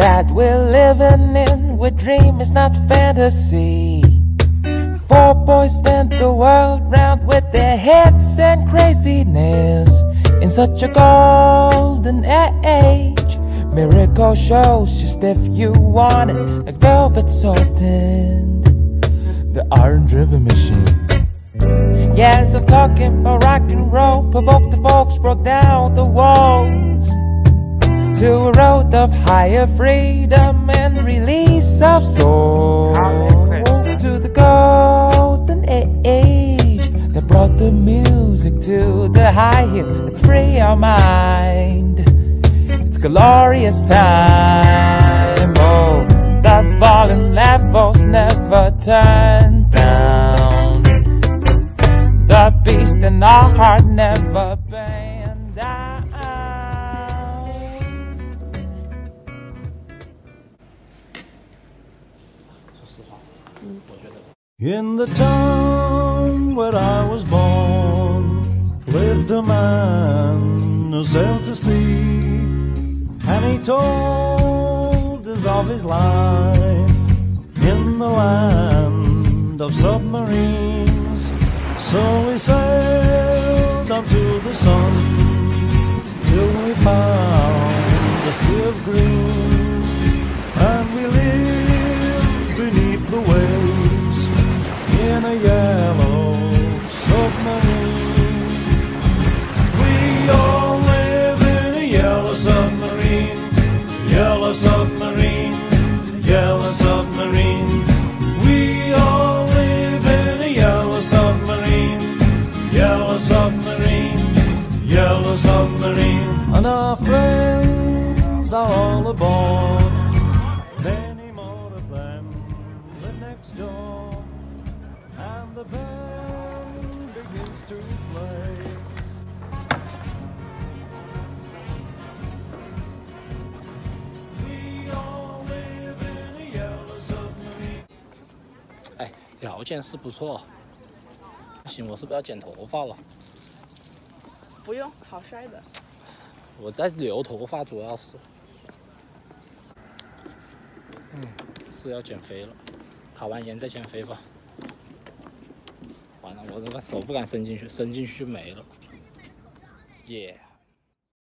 that we're living in, we dream is not fantasy. Four boys spent the world round with their heads and craziness in such a golden age. Miracle shows just if you want it, like velvet softened. The iron driven machines. Yes, I'm talking about rock and roll. Provoked the folks, broke down the walls to of higher freedom and release of soul to the golden age that brought the music to the high hill. Let's free our mind. It's glorious time. Oh, the volume levels never turn down. The beast in our heart never In the town where I was born lived a man who sailed to sea, and he told us of his life in the land of submarines. So we sailed up to the sun till we found the sea of green, And our friends are all aboard. Many more of them live next door and the band begins to play. We all live in a yellow submarine. 哎，条件是不错。行，我是不是要剪头发了？不用，好帅的。我在留头发，主要是，嗯，是要减肥了。考完研再减肥吧。完了，我这个手不敢伸进去，伸进去就没了。耶、